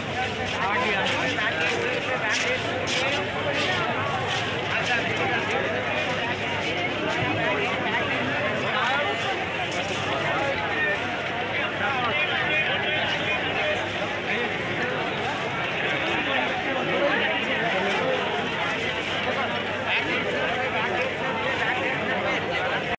आ गया